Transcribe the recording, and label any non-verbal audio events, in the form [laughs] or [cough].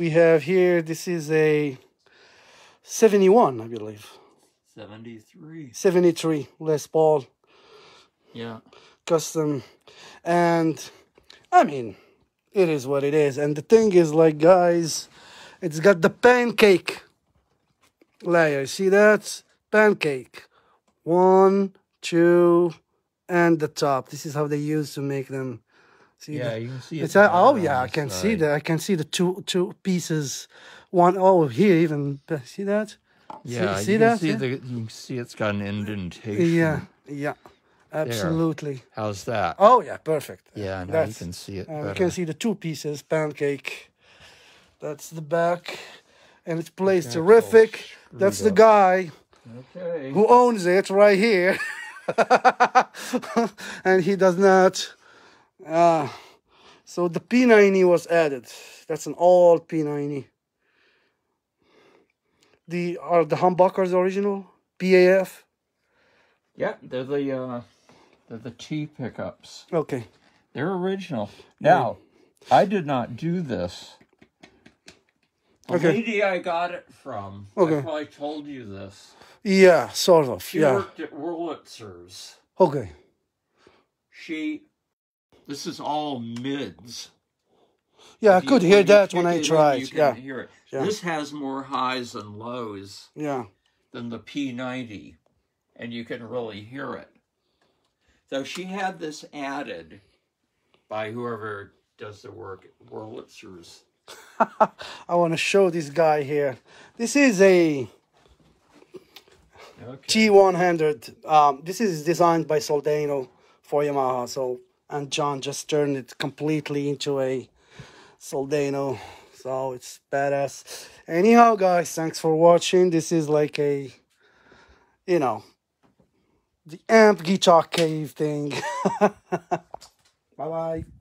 We have here, this is a 71, I believe. 73. 73 Les Paul Yeah. custom. And I mean, it is what it is. And the thing is, like, guys, it's got the pancake layer. See that? Pancake. One, two, and the top. This is how they used to make them. See Yeah, the- you can see it's it a, oh yeah, I can see that. I can see the two two pieces. One oh here even see that? Yeah, see, see that? see yeah? the you can see it's got an indentation. yeah, yeah, absolutely. How's that? Oh yeah, perfect. yeah, now you can see it Uh, you can see the two pieces pancake. That's the back, and it's placed That's all terrific. That's the guy Okay. who owns it right here, [laughs] and he does not. Uh, so the P90 was added. That's an old P90. The are the humbuckers original PAF? Yeah, they're the uh, they're the T pickups. Okay. They're original. Now, I did not do this. The Okay. lady I got it from, Okay. I probably told you this. Yeah, sort of. She yeah. worked at Wurlitzer's. Okay. She, this is all mids. Yeah, I If you- could hear that when I in, tried. you can Yeah. hear it. Yeah. This has more highs and lows Yeah. than the P90, and you can really hear it. So she had this added by whoever does the work at Wurlitzer's. [laughs] I want to show this guy here. This is a Okay. T100. Um, this is designed by Soldano for Yamaha. So and John just turned it completely into a Soldano. So it's badass. Anyhow, guys, thanks for watching. This is like a, you know, the amp guitar cave thing. [laughs]